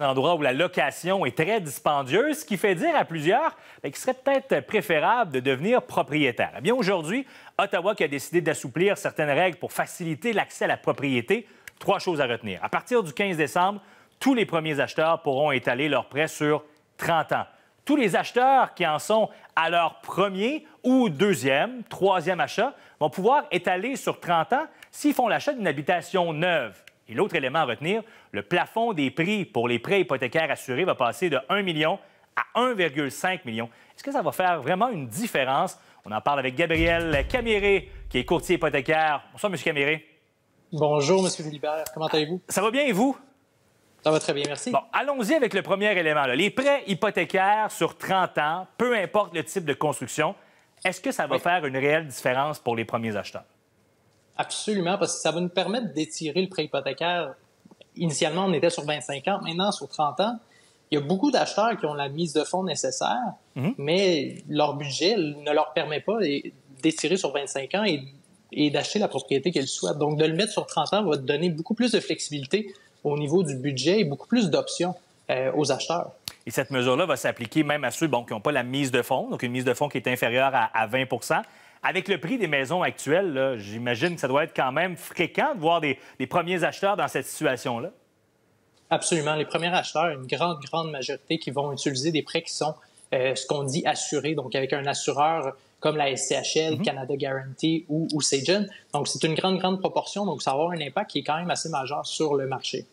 un endroit où la location est très dispendieuse, ce qui fait dire à plusieurs ben, qu'il serait peut-être préférable de devenir propriétaire. Eh bien, aujourd'hui, Ottawa qui a décidé d'assouplir certaines règles pour faciliter l'accès à la propriété. Trois choses à retenir. À partir du 15 décembre, tous les premiers acheteurs pourront étaler leurs prêts sur 30 ans. Tous les acheteurs qui en sont à leur premier ou deuxième, troisième achat vont pouvoir étaler sur 30 ans s'ils font l'achat d'une habitation neuve. Et l'autre élément à retenir, le plafond des prix pour les prêts hypothécaires assurés va passer de 1 million à 1,5 million. Est-ce que ça va faire vraiment une différence? On en parle avec Gabriel Caméré, qui est courtier hypothécaire. Bonsoir, M. Caméré. Bonjour, M. Philibert. Comment allez-vous? Ça va bien et vous? Ça va très bien, merci. Bon, allons-y avec le premier élément. Les prêts hypothécaires sur 30 ans, peu importe le type de construction, est-ce que ça va faire une réelle différence pour les premiers acheteurs? Absolument, parce que ça va nous permettre d'étirer le prêt hypothécaire. Initialement, on était sur 25 ans, maintenant sur 30 ans. Il y a beaucoup d'acheteurs qui ont la mise de fonds nécessaire, mhm. mais leur budget ne leur permet pas d'étirer sur 25 ans et, d'acheter la propriété qu'ils souhaitent. Donc, de le mettre sur 30 ans va donner beaucoup plus de flexibilité au niveau du budget et beaucoup plus d'options euh, aux acheteurs. Et cette mesure-là va s'appliquer même à ceux qui n'ont pas la mise de fonds, donc une mise de fonds qui est inférieure à 20 avec le prix des maisons actuelles, j'imagine que ça doit être quand même fréquent de voir des, premiers acheteurs dans cette situation-là. Absolument. Les premiers acheteurs, une grande, grande majorité qui vont utiliser des prêts qui sont euh, ce qu'on dit assurés, donc avec un assureur comme la SCHL, mhm. Canada Guarantee ou, ou Sagen. Donc, c'est une grande, grande proportion. Donc, ça va avoir un impact qui est quand même assez majeur sur le marché.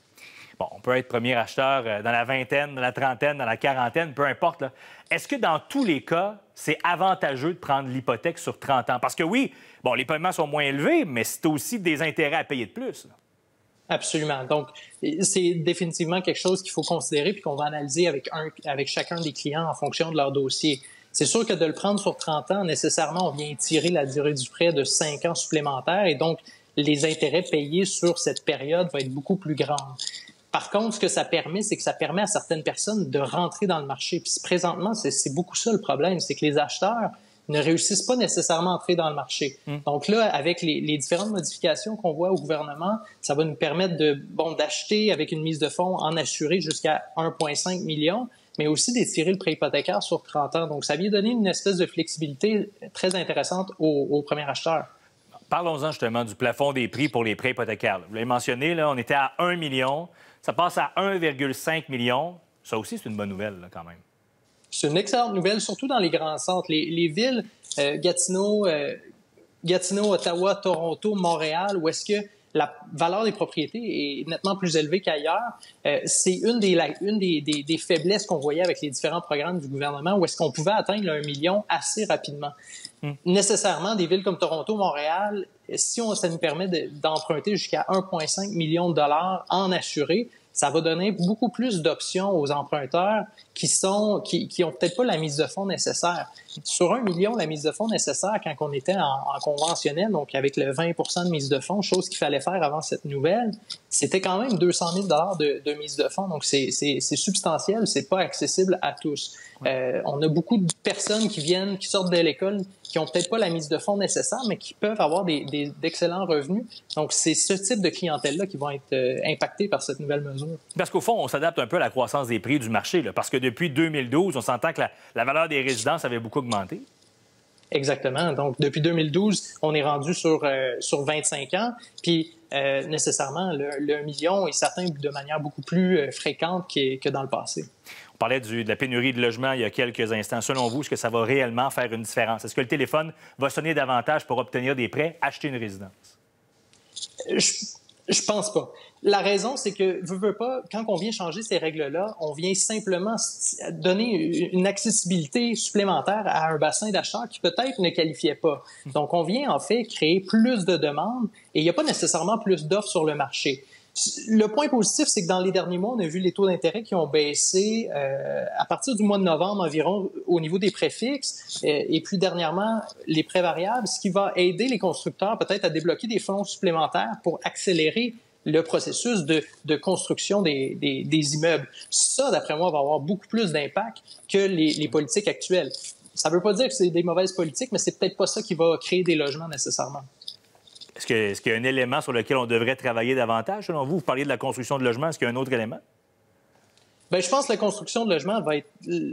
On peut être premier acheteur euh, dans la vingtaine, dans la trentaine, dans la quarantaine, peu importe. Est-ce que dans tous les cas, c'est avantageux de prendre l'hypothèque sur 30 ans? Parce que oui, bon, les paiements sont moins élevés, mais c'est aussi des intérêts à payer de plus. Absolument. Donc, c'est définitivement quelque chose qu'il faut considérer puis qu'on va analyser avec, un, avec chacun des clients en fonction de leur dossier. C'est sûr que de le prendre sur 30 ans, nécessairement, on vient tirer la durée du prêt de 5 ans supplémentaires et donc les intérêts payés sur cette période vont être beaucoup plus grands. Par contre, ce que ça permet, c'est que ça permet à certaines personnes de rentrer dans le marché. Puis présentement, c'est beaucoup ça le problème, c'est que les acheteurs ne réussissent pas nécessairement à entrer dans le marché. Hmm. Donc là, avec les, différentes modifications qu'on voit au gouvernement, ça va nous permettre de bon d'acheter avec une mise de fonds en assuré jusqu'à 1,5 million, mais aussi d'étirer le prêt hypothécaire sur 30 ans. Donc ça vient donner une espèce de flexibilité très intéressante aux, aux premiers acheteurs. Parlons-en justement du plafond des prix pour les prêts hypothécaires. Vous l'avez mentionné, là, on était à 1 million. Ça passe à 1,5 million. Ça aussi, c'est une bonne nouvelle, quand même. C'est une excellente nouvelle, surtout dans les grands centres. Les, villes, euh, Gatineau, euh, Gatineau, Ottawa, Toronto, Montréal, où est-ce que la valeur des propriétés est nettement plus élevée qu'ailleurs. Euh, c'est une, des, une des, des, faiblesses qu'on voyait avec les différents programmes du gouvernement, où est-ce qu'on pouvait atteindre un million assez rapidement. Hmm. Nécessairement, des villes comme Toronto, Montréal, si on, ça nous permet d'emprunter jusqu'à 1,5 million de dollars en assuré, ça va donner beaucoup plus d'options aux emprunteurs qui sont qui, qui ont peut-être pas la mise de fonds nécessaire. Sur un million, la mise de fonds nécessaire quand on était en, conventionnel, donc avec le 20% de mise de fonds, chose qu'il fallait faire avant cette nouvelle, c'était quand même 200 000 dollars de, de, mise de fonds. Donc c'est substantiel, c'est pas accessible à tous. Euh, on a beaucoup de personnes qui viennent, qui sortent de l'école, qui ont peut-être pas la mise de fonds nécessaire, mais qui peuvent avoir d'excellents des, revenus. Donc, c'est ce type de clientèle-là qui vont être euh, impactés par cette nouvelle mesure. Parce qu'au fond, on s'adapte un peu à la croissance des prix du marché, là, parce que depuis 2012, on s'entend que la, valeur des résidences avait beaucoup augmenté. Exactement. Donc, depuis 2012, on est rendu sur, euh, sur 25 ans. Puis, euh, nécessairement, le, million est certain de manière beaucoup plus fréquente que dans le passé parlait de la pénurie de logements il y a quelques instants. Selon vous, est-ce que ça va réellement faire une différence? Est-ce que le téléphone va sonner davantage pour obtenir des prêts, acheter une résidence? Je, je pense pas. La raison, c'est que, veux, veux pas, quand on vient changer ces règles-là, on vient simplement donner une accessibilité supplémentaire à un bassin d'acheteurs qui peut-être ne qualifiait pas. Donc, on vient en fait créer plus de demandes et il n'y a pas nécessairement plus d'offres sur le marché. Le point positif, c'est que dans les derniers mois, on a vu les taux d'intérêt qui ont baissé euh, à partir du mois de novembre environ au niveau des prêts fixes euh, et plus dernièrement les prêts variables, ce qui va aider les constructeurs peut-être à débloquer des fonds supplémentaires pour accélérer le processus de, de construction des, des, des, immeubles. Ça, d'après moi, va avoir beaucoup plus d'impact que les, les politiques actuelles. Ça ne veut pas dire que c'est des mauvaises politiques, mais c'est peut-être pas ça qui va créer des logements nécessairement. Est-ce qu'il y a un élément sur lequel on devrait travailler davantage, selon vous? Vous parliez de la construction de logements. Est-ce qu'il y a un autre élément? Bien, je pense que la construction de logements va être,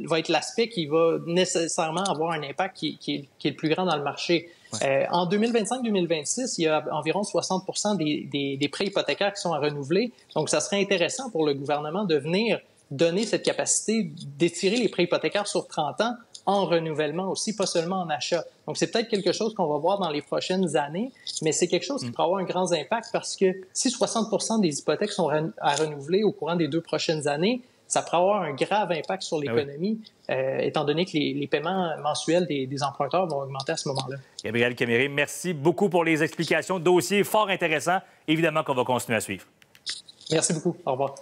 va être l'aspect qui va nécessairement avoir un impact qui, qui, qui est le plus grand dans le marché. Euh, en 2025-2026, il y a environ 60 des, des, des, prêts hypothécaires qui sont à renouveler. Donc, ça serait intéressant pour le gouvernement de venir donner cette capacité d'étirer les prêts hypothécaires sur 30 ans en renouvellement aussi, pas seulement en achat. Donc, c'est peut-être quelque chose qu'on va voir dans les prochaines années, mais c'est quelque chose qui mm. pourrait avoir un grand impact parce que si 60 des hypothèques sont à renouveler au courant des deux prochaines années, ça pourrait avoir un grave impact sur ah l'économie, euh, étant donné que les, paiements mensuels des, des, emprunteurs vont augmenter à ce moment-là. Gabriel Caméré, merci beaucoup pour les explications. Dossier fort intéressant, évidemment qu'on va continuer à suivre. Merci beaucoup. Au revoir.